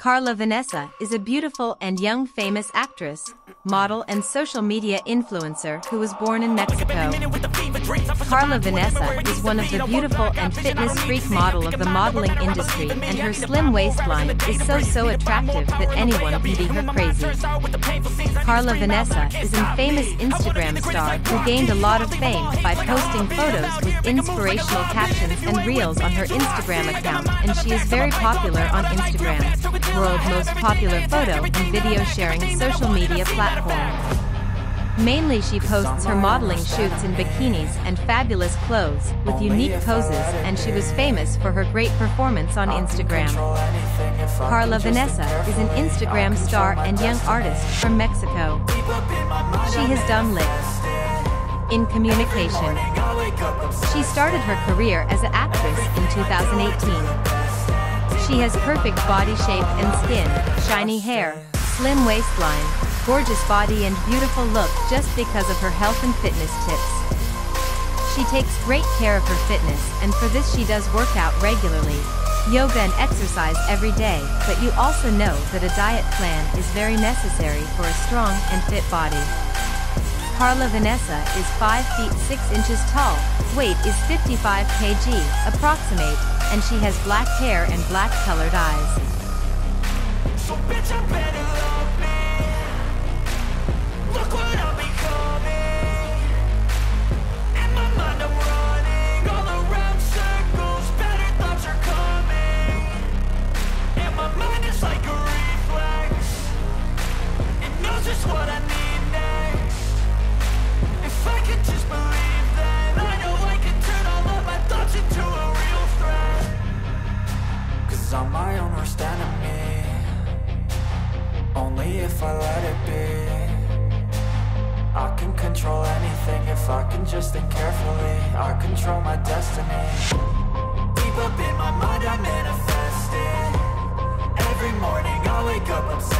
Karla Vanessa is a beautiful and young famous actress, model and social media influencer who was born in Mexico. Karla Vanessa is one of the beautiful and fitness freak model of the modeling industry and her slim waistline is so so attractive that anyone can be her crazy. Karla Vanessa is a famous Instagram star who gained a lot of fame by posting photos with inspirational captions and reels on her Instagram account and she is very popular on Instagram world's most popular photo and video sharing social media platform. Mainly she posts her modeling shoots in bikinis and fabulous clothes, with unique poses and she was famous for her great performance on Instagram. Karla Vanessa is an Instagram star and young artist from Mexico. She has done lit in communication. She started her career as an actress in 2018. She has perfect body shape and skin, shiny hair, slim waistline, gorgeous body and beautiful look just because of her health and fitness tips. She takes great care of her fitness and for this she does work out regularly, yoga and exercise every day, but you also know that a diet plan is very necessary for a strong and fit body. Karla Vanessa is 5 feet 6 inches tall, weight is 55 kg, approximate, and she has black hair and black colored eyes. So if I let it be. I can control anything if I can just think carefully. I control my destiny. Deep up in my mind I manifest it. Every morning I wake up obsessed